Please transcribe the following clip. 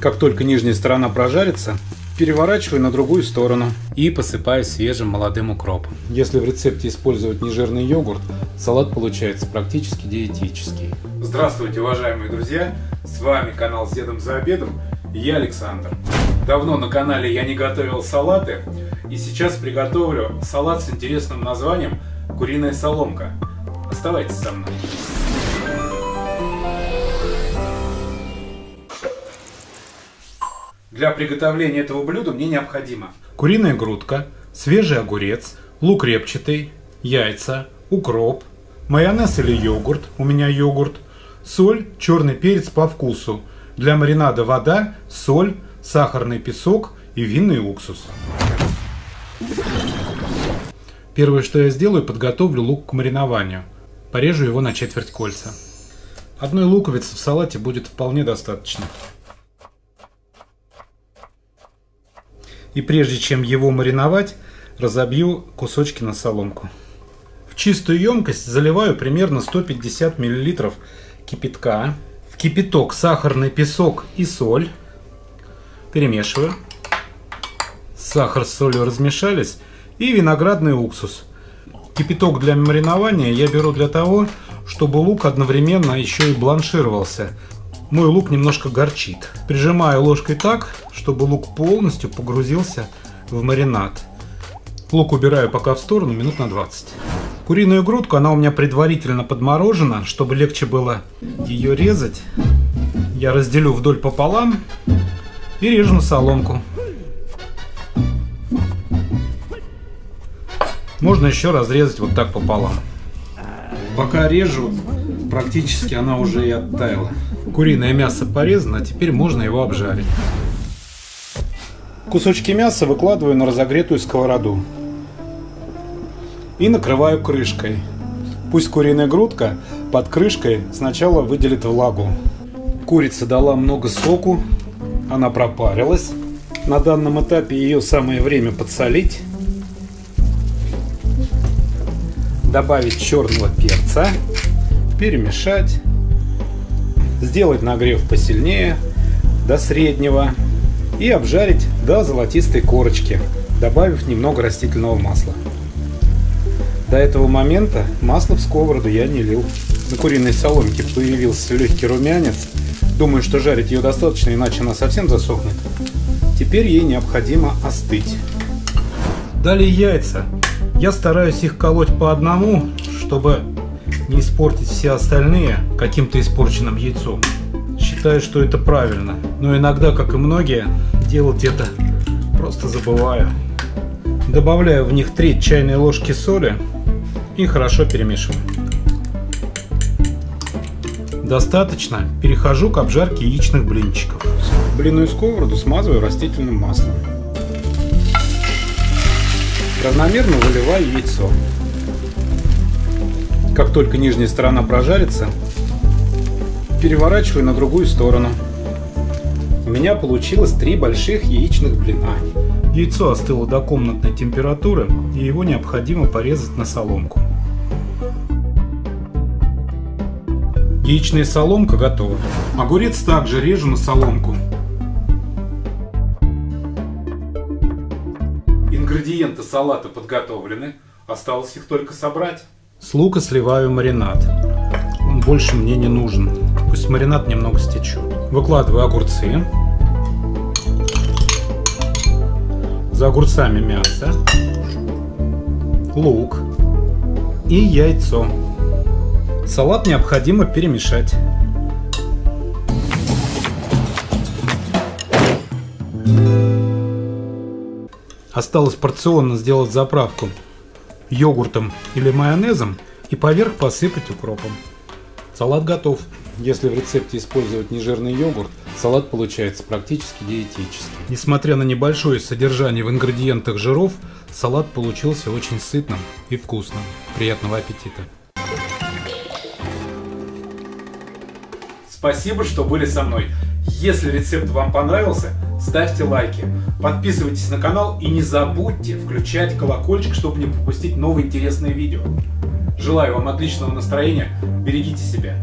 Как только нижняя сторона прожарится, переворачиваю на другую сторону и посыпаю свежим молодым укропом. Если в рецепте использовать нежирный йогурт, салат получается практически диетический. Здравствуйте, уважаемые друзья! С вами канал с Дедом за обедом я Александр. Давно на канале я не готовил салаты, и сейчас приготовлю салат с интересным названием «Куриная соломка». Оставайтесь со мной. Для приготовления этого блюда мне необходимо куриная грудка, свежий огурец, лук репчатый, яйца, укроп, майонез или йогурт, у меня йогурт, соль, черный перец по вкусу. Для маринада вода, соль, сахарный песок и винный уксус. Первое, что я сделаю, подготовлю лук к маринованию. Порежу его на четверть кольца. Одной луковицы в салате будет вполне достаточно. И прежде чем его мариновать, разобью кусочки на соломку. В чистую емкость заливаю примерно 150 мл кипятка. В кипяток сахарный песок и соль. Перемешиваю. Сахар с солью размешались. И виноградный уксус. Кипяток для маринования я беру для того, чтобы лук одновременно еще и бланшировался. Мой лук немножко горчит. Прижимаю ложкой так, чтобы лук полностью погрузился в маринад. Лук убираю пока в сторону минут на 20. Куриную грудку, она у меня предварительно подморожена, чтобы легче было ее резать. Я разделю вдоль пополам и режу на соломку. Можно еще разрезать вот так пополам. Пока режу, практически она уже и оттаяла. Куриное мясо порезано, а теперь можно его обжарить. Кусочки мяса выкладываю на разогретую сковороду и накрываю крышкой. Пусть куриная грудка под крышкой сначала выделит влагу. Курица дала много соку, она пропарилась. На данном этапе ее самое время подсолить. Добавить черного перца, перемешать сделать нагрев посильнее, до среднего, и обжарить до золотистой корочки, добавив немного растительного масла. До этого момента масло в сковороду я не лил. На куриной соломке появился легкий румянец. Думаю, что жарить ее достаточно, иначе она совсем засохнет. Теперь ей необходимо остыть. Далее яйца. Я стараюсь их колоть по одному, чтобы не испортить все остальные каким-то испорченным яйцом. Считаю, что это правильно, но иногда, как и многие, делать это просто забываю. Добавляю в них треть чайной ложки соли и хорошо перемешиваю. Достаточно, перехожу к обжарке яичных блинчиков. Блинную сковороду смазываю растительным маслом. Равномерно выливаю яйцо. Как только нижняя сторона прожарится, переворачиваю на другую сторону. У меня получилось три больших яичных блина. Яйцо остыло до комнатной температуры, и его необходимо порезать на соломку. Яичная соломка готова. Огурец также режу на соломку. Ингредиенты салата подготовлены, осталось их только собрать. С лука сливаю маринад. Он больше мне не нужен. Пусть маринад немного стечет. Выкладываю огурцы. За огурцами мясо. Лук. И яйцо. Салат необходимо перемешать. Осталось порционно сделать заправку йогуртом или майонезом и поверх посыпать укропом. Салат готов. Если в рецепте использовать нежирный йогурт, салат получается практически диетический. Несмотря на небольшое содержание в ингредиентах жиров, салат получился очень сытным и вкусным. Приятного аппетита! Спасибо, что были со мной. Если рецепт вам понравился, ставьте лайки, подписывайтесь на канал и не забудьте включать колокольчик, чтобы не пропустить новые интересные видео. Желаю вам отличного настроения, берегите себя.